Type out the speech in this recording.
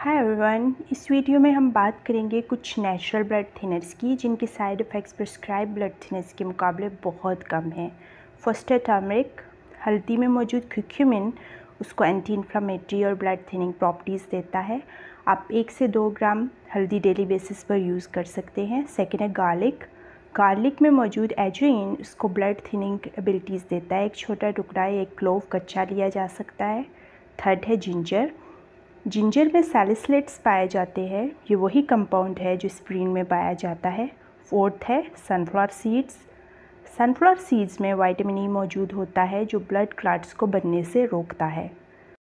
Hi everyone इस video में हम बात करेंगे कुछ नेचुरल ब्लड थिनर्स की, जिनके side effects prescribe blood thinners के मुकाबले बहुत कम हैं। फ़र्स्ट है टर्मरिक हल्दी में मौजूद क्यूक्यूमिन उसको एंटी इन्फ्लामेटरी और ब्लड थिनिंग प्रॉपर्टीज़ देता है। आप एक से दो ग्राम हल्दी डेली बेसिस पर यूज़ कर सकते हैं। सेकेंड है गार्लिक गार्लिक में मौजूद एजुइन उसको ब्लड थिनिंग एबिलिटीज़ देता है। एक छोटा टुकड़ा, एक क्लोव कच्चा लिया जा सकता है। थर्ड है जिंजर जिंजर में सैलिसलेट्स पाए जाते हैं, ये वही कंपाउंड है जो स्प्रीन में पाया जाता है। फोर्थ है सनफ्लावर सीड्स सनफ्लावर सीड्स में वाइटामिन ई मौजूद होता है जो ब्लड क्लाट्स को बनने से रोकता है।